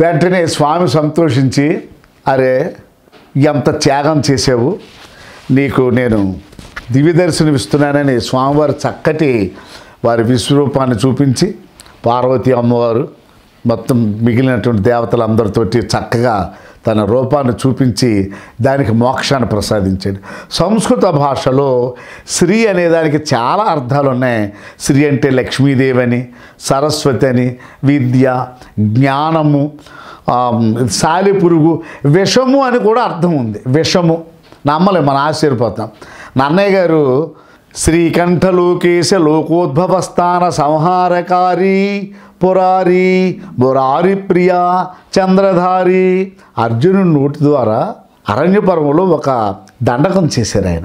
వెంటనే స్వామి సంతోషించి అరే ఎంత త్యాగం చేసావు. నీకు నేను దివ్య దర్శనం ఇస్తున్నానని స్వామివారు చక్కటి వారి విశ్వరూపాన్ని చూపించి పార్వతీ అమ్మవారు మొత్తం మిగిలినటువంటి దేవతలు అందరితోటి చక్కగా తన రూపాన్ని చూపించి దానికి మోక్షాన్ని ప్రసాదించాడు. సంస్కృత భాషలో శ్రీ అనే దానికి చాలా అర్థాలు ఉన్నాయి శ్రీ అంటే లక్ష్మీదేవి అని సరస్వతి అని విద్య జ్ఞానము సాలిపురుగు విషము అని కూడా అర్థం ఉంది. విషము. నమ్మలే మనం ఆశ్చర్యపోతాం. నన్నయ్య గారు శ్రీకంఠలోకేశ లోకోద్భవస్థాన సంహారకారి పురారి బురారి ప్రియ చంద్రధారి. అర్జునుడి నోటి ద్వారా అరణ్యపర్వంలో ఒక దండకం చేశారు ఆయన.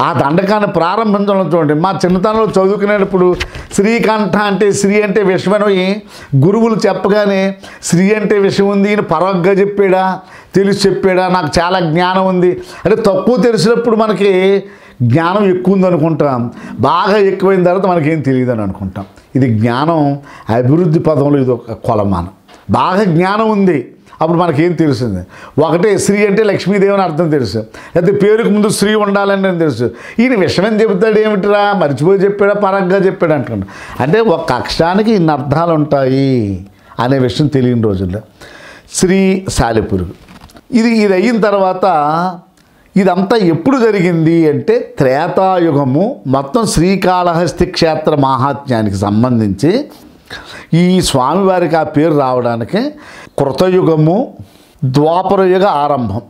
ఆ దండకాన్ని ప్రారంభించడం చూడండి. మా చిన్నతనంలో చదువుకునేటప్పుడు శ్రీకంఠ అంటే శ్రీ అంటే విషమని గురువులు చెప్పగానే శ్రీ అంటే విషయం ఉంది అని పరోగ్గా చెప్పాడా? తెలిసి చెప్పాడా? నాకు చాలా జ్ఞానం ఉంది. అంటే తక్కువ తెలిసినప్పుడు మనకి జ్ఞానం ఎక్కువ ఉంది అనుకుంటాం. బాగా ఎక్కువైన తర్వాత మనకేం తెలియదు అని అనుకుంటాం. ఇది జ్ఞానం అభివృద్ధి పదంలో ఇది ఒక కొలమానం. బాగా జ్ఞానం ఉంది. అప్పుడు మనకేం తెలుస్తుంది? ఒకటే శ్రీ అంటే లక్ష్మీదేవి అని అర్థం తెలుసు. అయితే పేరుకు ముందు శ్రీ ఉండాలని అని తెలుసు? ఈయన విషయం చెబుతాడు ఏమిటిరా? మర్చిపోయి చెప్పాడా? పరంగా చెప్పాడు అంటున్నాడు. అంటే ఒక అక్షరానికి ఇన్ని అర్థాలు ఉంటాయి అనే విషయం తెలియని రోజుల్లో. శ్రీ సాలిపురుగు. ఇది ఇది అయిన తర్వాత ఇదంతా ఎప్పుడు జరిగింది అంటే త్రేతాయుగము మొత్తం శ్రీకాళహస్తి క్షేత్ర మాహాత్మ్యానికి సంబంధించి ఈ స్వామివారికి ఆ పేరు రావడానికి కృతయుగము ద్వాపరయుగ ఆరంభం.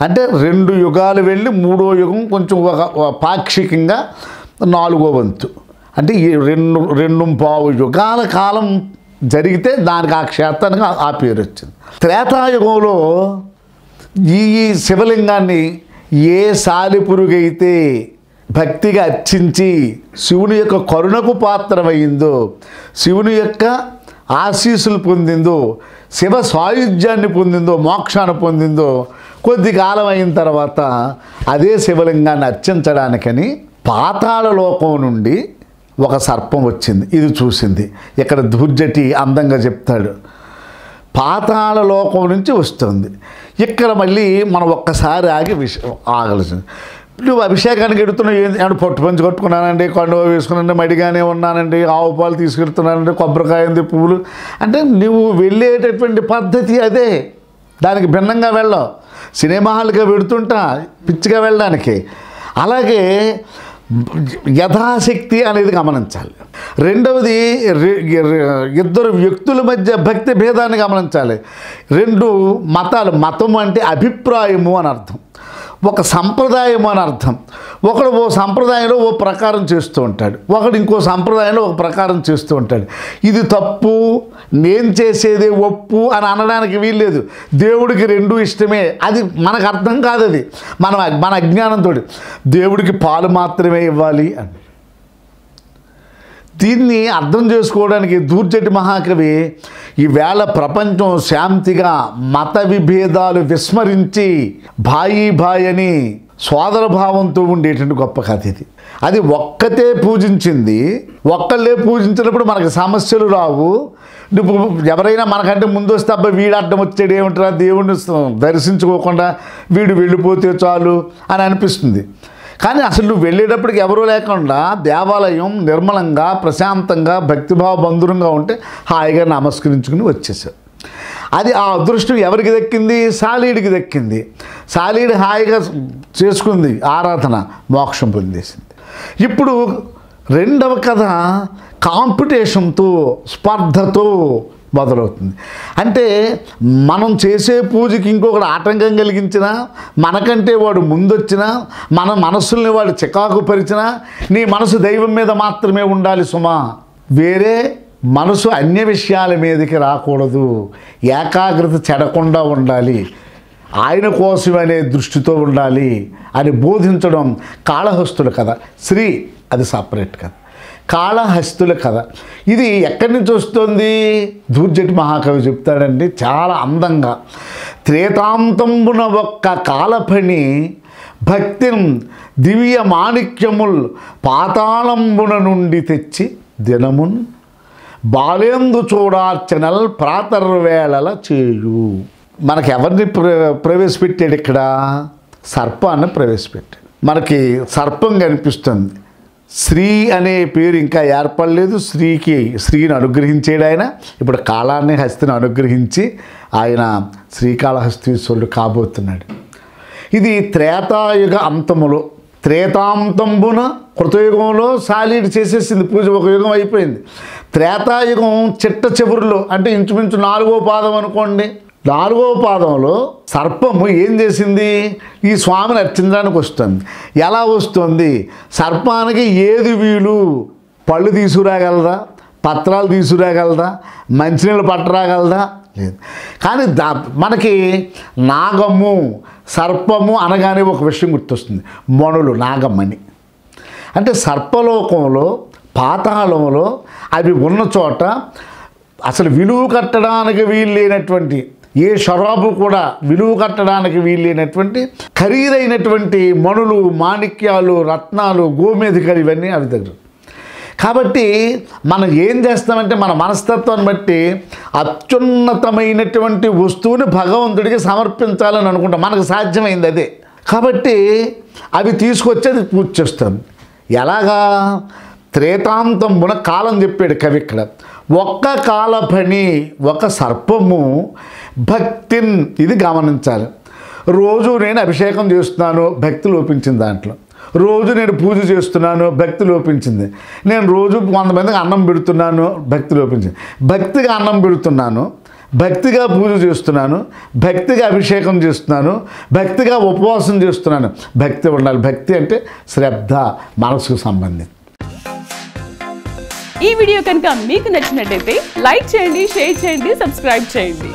అంటే రెండు యుగాలు వెళ్ళి మూడో యుగం కొంచెం ఒక పాక్షికంగా నాలుగో వంతు. అంటే ఈ రెండు రెండు పావు యుగాల కాలం జరిగితే దానికి ఆ క్షేత్రానికి ఆ- పేరు వచ్చింది. త్రేతాయుగంలో ఈ ఈ శివలింగాన్ని ఏ సాలిపురుగైతే భక్తిగా అర్చించి శివుని యొక్క కరుణకు పాత్రమైందో శివుని యొక్క ఆశీస్సులు పొందిందో శివ సాయుధ్యాన్ని పొందిందో మోక్షాన్ని పొందిందో. కొద్ది కాలం అయిన తర్వాత అదే శివలింగాన్ని అర్చించడానికని పాతాళ లోకం నుండి ఒక సర్పం వచ్చింది. ఇది చూసింది. ఇక్కడ దుర్జటి అందంగా చెప్తాడు. పాతాళ లోకం నుంచి వస్తుంది. ఇక్కడ మళ్ళీ మనం ఒక్కసారి ఆగి విష ఆగలసింది నువ్వు అభిషేకానికి ఎడుతున్నావు ఏంది? పొట్టు పంచి కొట్టుకున్నానండి కొండ వేసుకున్నాను మడిగానే ఉన్నానండి ఆవు పాలు తీసుకెడుతున్నానండి కొబ్బరికాయ ఉంది పువ్వులు. అంటే నువ్వు వెళ్ళేటటువంటి పద్ధతి అదే. దానికి భిన్నంగా వెళ్ళవు సినిమా హాల్గా పెడుతుంటా పిచ్చిగా వెళ్ళడానికి. అలాగే యథాశక్తి అనేది గమనించాలి. రెండవది ఇద్దరు వ్యక్తుల మధ్య భక్తి భేదాన్ని గమనించాలి. రెండు మతాలు మతం అంటే అభిప్రాయము అని అర్థం. ఒక సంప్రదాయం అని అర్థం. ఒకడు ఓ సంప్రదాయంలో ఓ ప్రకారం చేస్తూ ఉంటాడు. ఒకడు ఇంకో సంప్రదాయంలో ఒక ప్రకారం చేస్తూ ఉంటాడు. ఇది తప్పు నేను చేసేదే ఒప్పు అని అనడానికి వీల్లేదు. దేవుడికి రెండు ఇష్టమే. అది మనకు అర్థం కాదు అది. మన మన అజ్ఞానంతో దేవుడికి పాలు మాత్రమే ఇవ్వాలి అని. దీన్ని అర్థం చేసుకోవడానికి దూర్జటి మహాకవి ఈవేళ ప్రపంచం శాంతిగా మత విభేదాలు విస్మరించి భాయి భాయ్ అని సోదర భావంతో ఉండేటువంటి గొప్ప కథ ఇది. అది ఒక్కతే పూజించింది ఒక్కళ్ళే పూజించినప్పుడు మనకి సమస్యలు రావు. నువ్వు ఎవరైనా మనకంటే ముందు వస్తే అబ్బాయి వీడు అడ్డం వచ్చాడు ఏమిట్రా? దేవుడిని దర్శించుకోకుండా వీడు వెళ్ళిపోతే చాలు అని అనిపిస్తుంది. కానీ అసలు నువ్వు వెళ్ళేటప్పటికి ఎవరూ లేకుండా దేవాలయం నిర్మలంగా ప్రశాంతంగా భక్తిభావ బంధురంగా ఉంటే హాయిగా నమస్కరించుకుని వచ్చేసావు. అది ఆ అదృష్టం ఎవరికి దక్కింది? సాలీడికి దక్కింది. సాలీడు హాయిగా చేసుకుంది ఆరాధన మోక్షం పొందేసింది. ఇప్పుడు రెండవ కథ కాంపిటీషన్తో స్పర్ధతో మొదలవుతుంది. అంటే మనం చేసే పూజకి ఇంకొకటి ఆటంకం కలిగించినా మనకంటే వాడు ముందొచ్చినా మన మనస్సుల్ని వాడు చికాకు పరిచినా నీ మనసు దైవం మీద మాత్రమే ఉండాలి సుమా. వేరే మనసు అన్య విషయాల మీదకి రాకూడదు. ఏకాగ్రత చెడకుండా ఉండాలి. ఆయన కోసమనే దృష్టితో ఉండాలి అని బోధించడం కాళహస్తుల కథ. శ్రీ అది సపరేట్ కథ. కాళహస్తుల కథ. ఇది ఎక్కడి నుంచి వస్తుంది? దూర్జటి మహాకవి చెప్తాడండి చాలా అందంగా. త్రేతాంతంబున ఒక్క కాలపని భక్తిని దివ్య మాణిక్యముల్ పాతాళంబున నుండి తెచ్చి దినమున్ బాలేందు చూడార్చనల్ ప్రాతర్వేళల చేయు మనకి ఎవరిని ప్ర ప్రవేశపెట్టాడు ఇక్కడ? సర్పాన్ని ప్రవేశపెట్టాడు. మనకి సర్పం కనిపిస్తుంది. శ్రీ అనే పేరు ఇంకా ఏర్పడలేదు. శ్రీకి శ్రీని అనుగ్రహించాడు ఆయన. ఇప్పుడు కాలాన్ని హస్తిని అనుగ్రహించి ఆయన శ్రీకాళహస్తీశ్వరుడు కాబోతున్నాడు. ఇది త్రేతాయుగ అంతములో. త్రేతాంతంబున కృతయుగంలో సాలీడ్ చేసేసింది. పూజ ఒక యుగం అయిపోయింది. త్రేతాయుగం చిట్ట చివరిలో అంటే ఇంచుమించు నాలుగో పాదం అనుకోండి. నాలుగవ పాదంలో సర్పము ఏం చేసింది? ఈ స్వామిని అర్చించడానికి వస్తుంది. ఎలా వస్తుంది? సర్పానికి ఏది వీలు? పళ్ళు తీసుకురాగలదా? పత్రాలు తీసుకురాగలదా? మంచినీళ్ళు పట్టరాగలదా? లేదు. కానీ దా మనకి నాగము సర్పము అనగానే ఒక విషయం గుర్తొస్తుంది. మణులు నాగమ్మని అంటే సర్పలోకంలో పాతాళంలో అవి ఉన్న చోట అసలు విలువ కట్టడానికి వీలు లేనటువంటి ఏ షరాబు కూడా విలువ కట్టడానికి వీలైనటువంటి ఖరీదైనటువంటి మణులు మాణిక్యాలు రత్నాలు గోమేధికలు ఇవన్నీ అవి దగ్గర. కాబట్టి మనం ఏం చేస్తామంటే మన మనస్తత్వాన్ని బట్టి అత్యున్నతమైనటువంటి వస్తువుని భగవంతుడికి సమర్పించాలని అనుకుంటాం. మనకు సాధ్యమైంది అదే. కాబట్టి అవి తీసుకొచ్చేది పూజ చేస్తాం. ఎలాగా? త్రేతాంతమున కాలం చెప్పాడు కవి ఇక్కడ. ఒక్క కాలపని ఒక సర్పము భక్తిన్ ఇది గమనించాలి. రోజు నేను అభిషేకం చేస్తున్నాను భక్తి లోపించింది దాంట్లో. రోజు నేను పూజ చేస్తున్నాను భక్తి లోపించింది. నేను రోజు కొంతమందికి అన్నం పెడుతున్నాను భక్తి లోపించింది. భక్తిగా అన్నం పెడుతున్నాను భక్తిగా పూజ చేస్తున్నాను భక్తిగా అభిషేకం చేస్తున్నాను భక్తిగా ఉపవాసం చేస్తున్నాను. భక్తి ఉండాలి. భక్తి అంటే శ్రద్ధ మనసుకు సంబంధించి. ఈ వీడియో కనుక మీకు నచ్చినట్టయితే లైక్ చేయండి షేర్ చేయండి సబ్స్క్రైబ్ చేయండి.